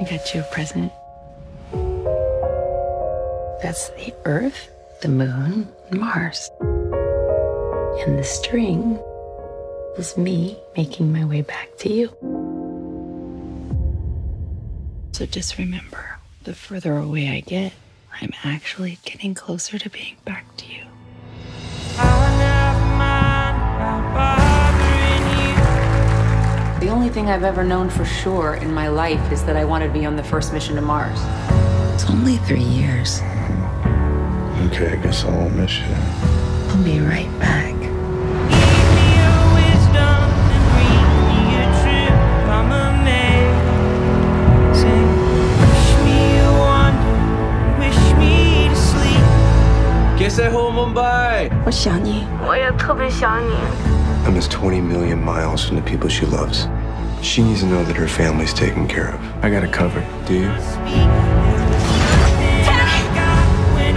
I got you a present. That's the Earth, the Moon, Mars. And the string is me making my way back to you. So just remember the further away I get, I'm actually getting closer to being back to you. The only thing I've ever known for sure in my life is that I wanted to be on the first mission to Mars. It's only three years. Okay, I guess I won't miss you. I'll be right back. Mumbai. 我想你，我也特别想你。 Emma's 20 million miles from the people she loves. She needs to know that her family's taken care of. I got it covered. Do you?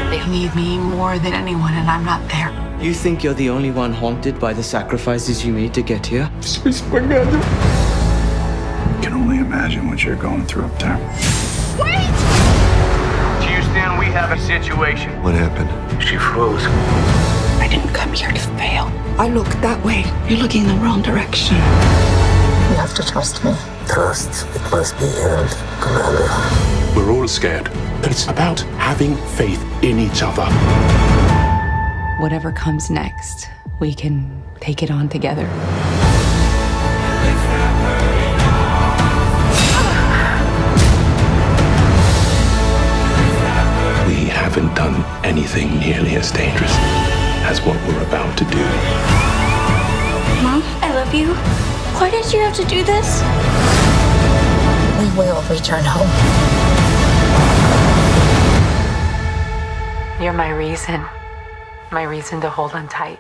They need me more than anyone, and I'm not there. You think you're the only one haunted by the sacrifices you made to get here? Can only imagine what you're going through up there. Wait! Houston, we have a situation. What happened? She froze. I didn't come here to fail. I looked that way. You're looking in the wrong direction. You have to trust me. Trust. It must be earned, Commander. We're all scared, but it's about having faith in each other. Whatever comes next, we can take it on together. We haven't done anything nearly as dangerous as what we're about to do. Mom, I love you. Why did you have to do this? We will return home. You're my reason. My reason to hold on tight.